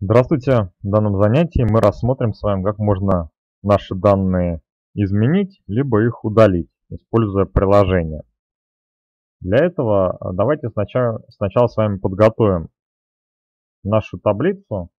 Здравствуйте! В данном занятии мы рассмотрим с вами, как можно наши данные изменить, либо их удалить, используя приложение. Для этого а, давайте сначала, сначала с вами подготовим нашу таблицу,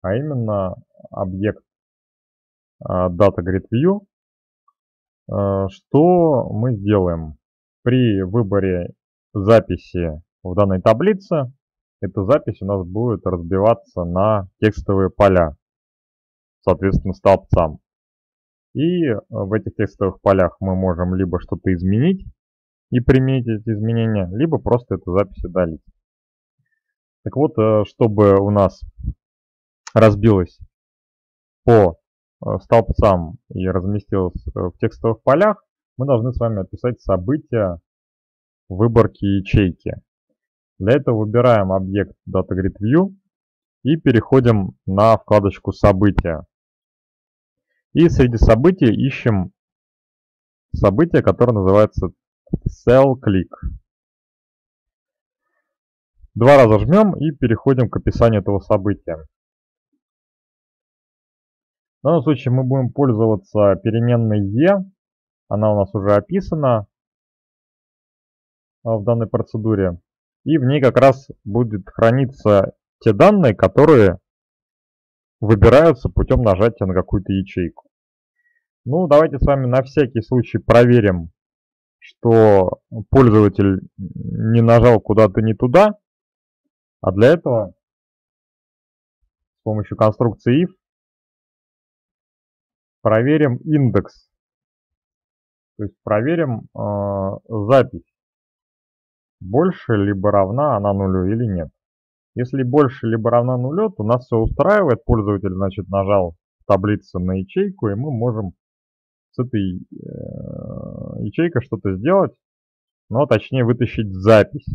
а именно объект а, DataGridView. А, что мы сделаем? При выборе записи в данной таблице эта запись у нас будет разбиваться на текстовые поля, соответственно, столбцам. И э, в этих текстовых полях мы можем либо что-то изменить и применить эти изменения, либо просто эту запись удалить. Так вот, э, чтобы у нас разбилось по э, столбцам и разместилось в текстовых полях, мы должны с вами описать события выборки ячейки. Для этого выбираем объект DataGridView и переходим на вкладочку «События». И среди событий ищем событие, которое называется CellClick. Два раза жмем и переходим к описанию этого события. В данном случае мы будем пользоваться переменной e. Она у нас уже описана в данной процедуре и в ней как раз будет храниться те данные, которые выбираются путем нажатия на какую-то ячейку. Ну, давайте с вами на всякий случай проверим, что пользователь не нажал куда-то не туда. А для этого с помощью конструкции if проверим индекс. То есть проверим э, запись больше либо равна она нулю или нет. Если больше либо равна нулю, то нас все устраивает. Пользователь, значит, нажал в таблице на ячейку, и мы можем с этой э, ячейкой что-то сделать, но точнее вытащить запись,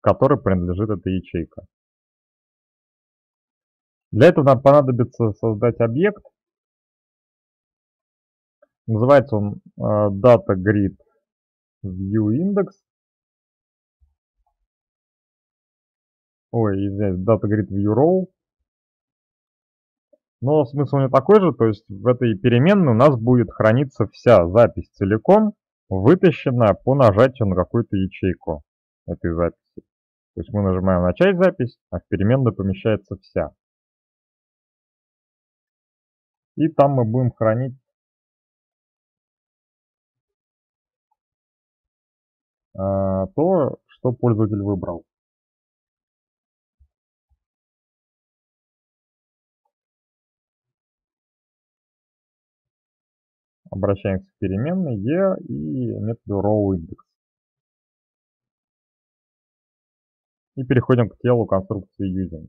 которой принадлежит эта ячейка. Для этого нам понадобится создать объект. Называется он э, DataGrid viewIndex. Ой, извиняюсь, data grid viewRow. Но смысл не такой же, то есть в этой переменной у нас будет храниться вся запись целиком, вытащенная по нажатию на какую-то ячейку этой записи. То есть мы нажимаем начать запись, а в переменную помещается вся. И там мы будем хранить то, что пользователь выбрал. Обращаемся к переменной e и методу rowIndex. И переходим к телу конструкции using.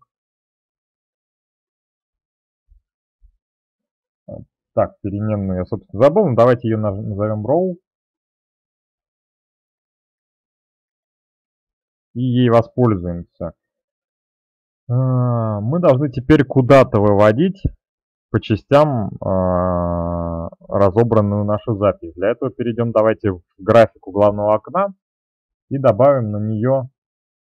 Так, переменную я, собственно, забыл. Давайте ее назовем row. И ей воспользуемся. А, мы должны теперь куда-то выводить по частям а, разобранную нашу запись. Для этого перейдем давайте в графику главного окна и добавим на нее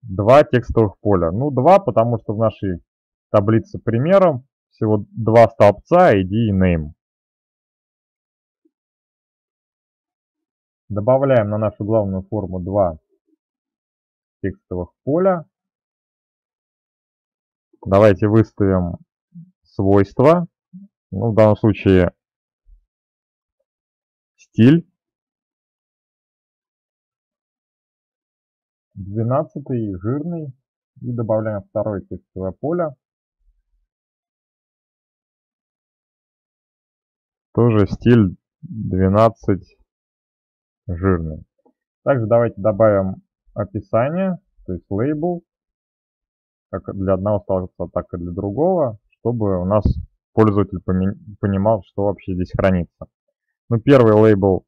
два текстовых поля. Ну, два, потому что в нашей таблице примеров всего два столбца ID и name. Добавляем на нашу главную форму два текстовых поля. Давайте выставим свойства. Ну, в данном случае стиль. 12 жирный. И добавляем второе текстовое поле. Тоже стиль 12 жирный. Также давайте добавим описание, то есть лейбл, как для одного столбца, так и для другого, чтобы у нас пользователь понимал, что вообще здесь хранится. Ну, первый лейбл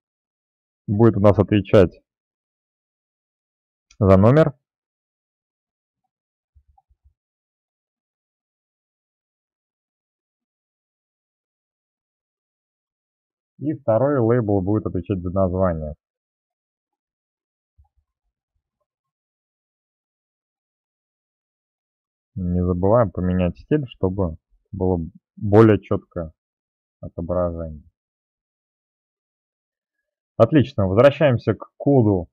будет у нас отвечать за номер. И второй лейбл будет отвечать за название. Не забываем поменять стиль, чтобы было более четкое отображение. Отлично, возвращаемся к коду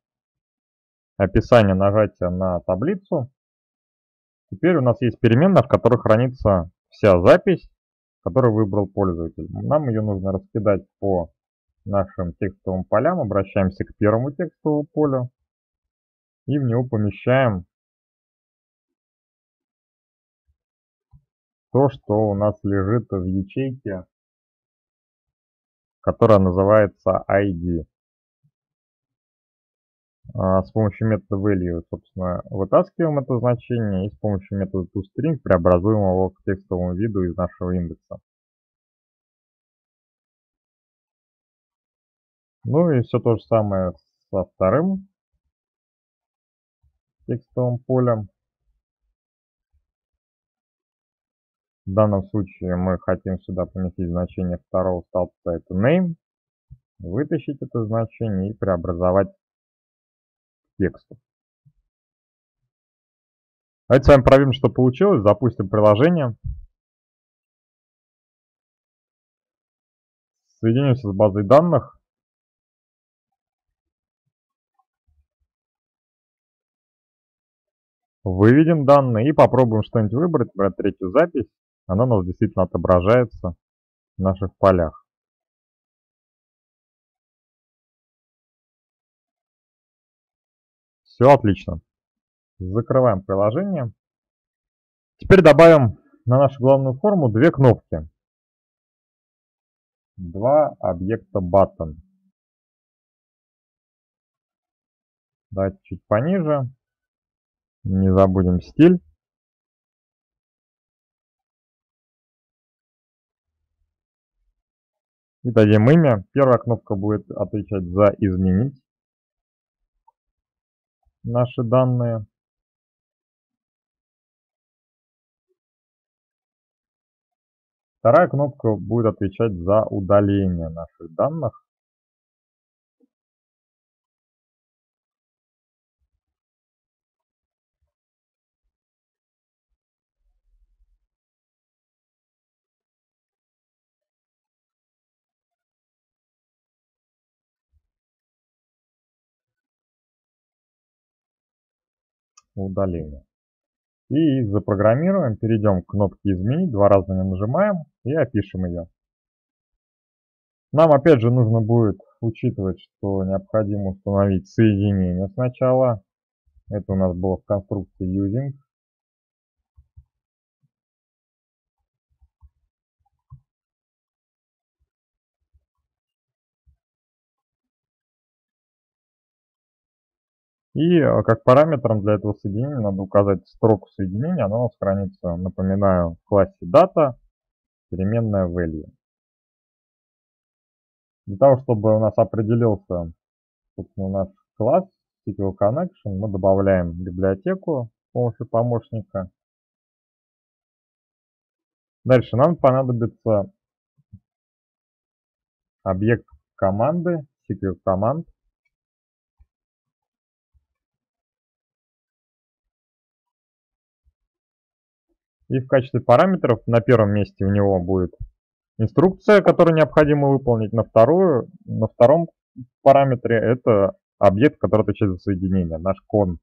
описания нажатия на таблицу. Теперь у нас есть переменная, в которой хранится вся запись, которую выбрал пользователь. Нам ее нужно раскидать по нашим текстовым полям. Обращаемся к первому текстовому полю и в него помещаем то, что у нас лежит в ячейке, которая называется ID. А, с помощью метода value, собственно, вытаскиваем это значение и с помощью метода toString преобразуем его к текстовому виду из нашего индекса. Ну и все то же самое со вторым текстовым полем. В данном случае мы хотим сюда поместить значение второго столбца, это name, вытащить это значение и преобразовать тексту. Давайте с вами проверим, что получилось. Запустим приложение. Соединимся с базой данных. Выведем данные и попробуем что-нибудь выбрать, например, третью запись. Она у нас действительно отображается в наших полях. Все отлично. Закрываем приложение. Теперь добавим на нашу главную форму две кнопки. Два объекта button. Давайте чуть пониже. Не забудем стиль. И дадим имя. Первая кнопка будет отвечать за «Изменить» наши данные. Вторая кнопка будет отвечать за удаление наших данных. Удаления. И запрограммируем, перейдем к кнопке «Изменить», два раза не нажимаем и опишем ее. Нам опять же нужно будет учитывать, что необходимо установить соединение сначала. Это у нас было в конструкции using. И э, как параметром для этого соединения надо указать строку соединения. Она у нас хранится, напоминаю, в классе data, переменная value. Для того, чтобы у нас определился собственно, наш класс SQL Connection, мы добавляем библиотеку с помощью помощника. Дальше нам понадобится объект команды, SQL команд. И в качестве параметров на первом месте у него будет инструкция, которую необходимо выполнить. На, вторую, на втором параметре это объект, который отвечает за соединение, наш кон.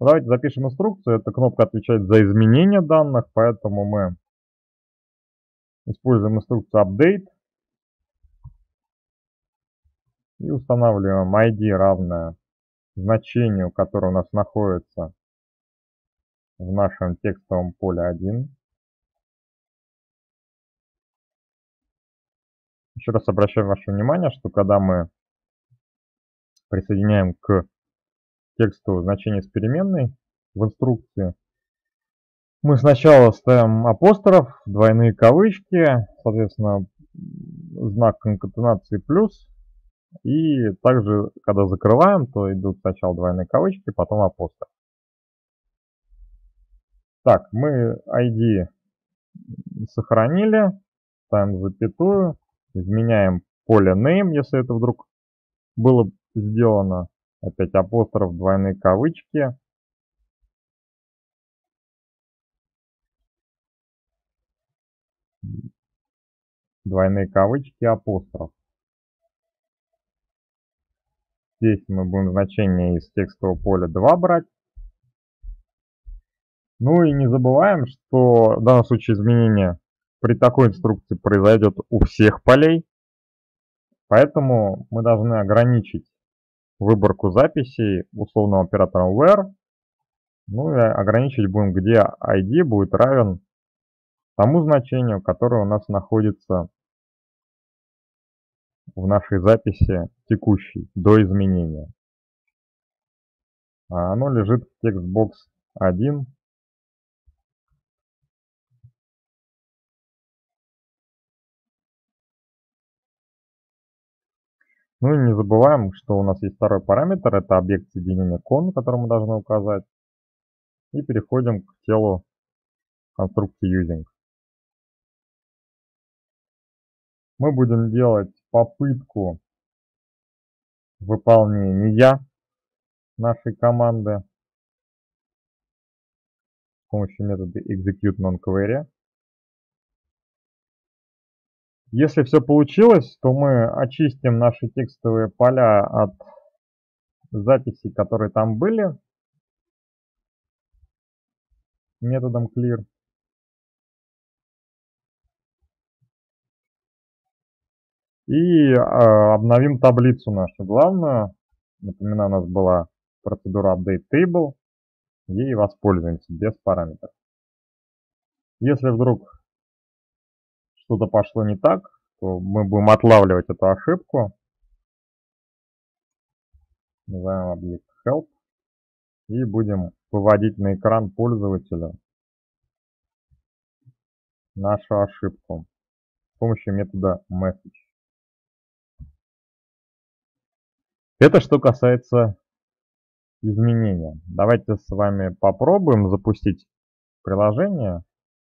Давайте запишем инструкцию. Эта кнопка отвечает за изменение данных, поэтому мы используем инструкцию update и устанавливаем ID равное значению, которое у нас находится в нашем текстовом поле 1. Еще раз обращаю ваше внимание, что когда мы присоединяем к тексту значение с переменной в инструкции, мы сначала ставим апостроф, двойные кавычки, соответственно, знак конкатенации плюс. И также, когда закрываем, то идут сначала двойные кавычки, потом апостроф. Так, мы ID сохранили, ставим запятую, изменяем поле name, если это вдруг было сделано. Опять апостроф, двойные кавычки. Двойные кавычки, апостроф. Здесь мы будем значение из текстового поля 2 брать. Ну и не забываем, что в данном случае изменение при такой инструкции произойдет у всех полей. Поэтому мы должны ограничить выборку записей условным оператором where. Ну и ограничить будем, где ID будет равен тому значению, которое у нас находится в нашей записи текущей, до изменения. А оно лежит в текстбокс 1 Ну и не забываем, что у нас есть второй параметр, это объект соединения con, который мы должны указать. И переходим к телу конструкции using. Мы будем делать попытку выполнения нашей команды с помощью метода execute non-query. Если все получилось, то мы очистим наши текстовые поля от записей, которые там были, методом clear. И э, обновим таблицу нашу главную. Напоминаю, у нас была процедура update table. Ей воспользуемся без параметров. Если вдруг что-то пошло не так, то мы будем отлавливать эту ошибку. Назовем объект help. И будем выводить на экран пользователя нашу ошибку с помощью метода message. Это что касается изменения. Давайте с вами попробуем запустить приложение,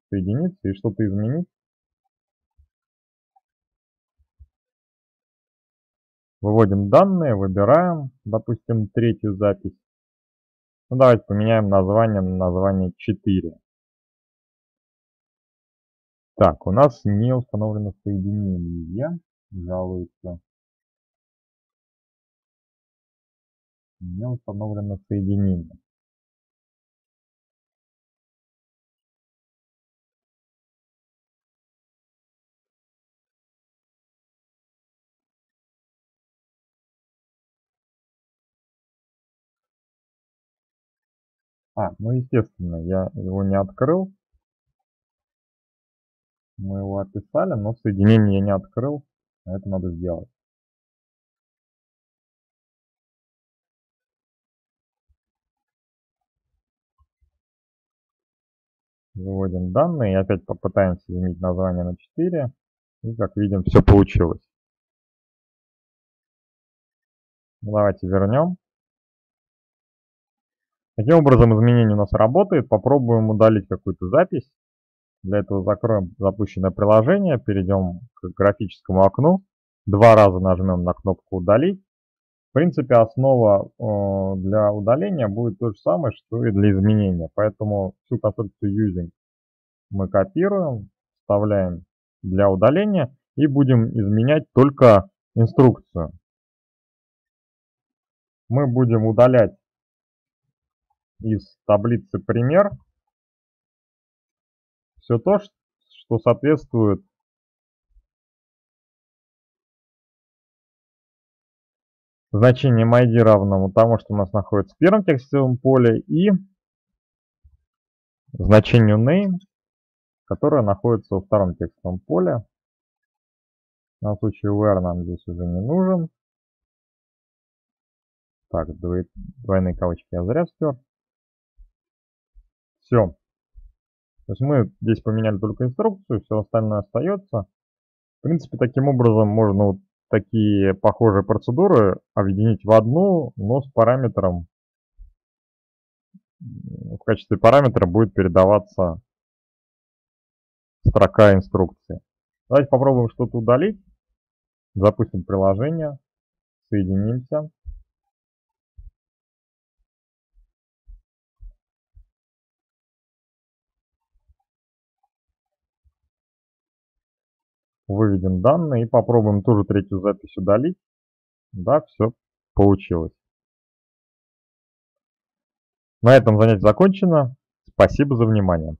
соединиться и что-то изменить. Выводим данные, выбираем, допустим, третью запись. Ну, давайте поменяем название на название 4. Так, у нас не установлено соединение. Жалуется. Не установлено соединение. А, ну естественно, я его не открыл. Мы его описали, но соединение я не открыл. Это надо сделать. Выводим данные и опять попытаемся изменить название на 4. И как видим, все получилось. Ну, давайте вернем. Таким образом, изменение у нас работает. Попробуем удалить какую-то запись. Для этого закроем запущенное приложение, перейдем к графическому окну. Два раза нажмем на кнопку «Удалить». В принципе, основа э, для удаления будет то же самое, что и для изменения. Поэтому всю конструкцию using мы копируем, вставляем для удаления и будем изменять только инструкцию. Мы будем удалять из таблицы пример все то, что соответствует значением ID равному тому, что у нас находится в первом текстовом поле, и значению name, которое находится во втором текстовом поле. На случай where нам здесь уже не нужен. Так, двойные кавычки я зря стер. Все. То есть мы здесь поменяли только инструкцию, все остальное остается. В принципе, таким образом можно вот такие похожие процедуры объединить в одну, но с параметром, в качестве параметра будет передаваться строка инструкции. Давайте попробуем что-то удалить. Запустим приложение, соединимся. Выведем данные и попробуем ту же третью запись удалить. Да, все получилось. На этом занятие закончено. Спасибо за внимание.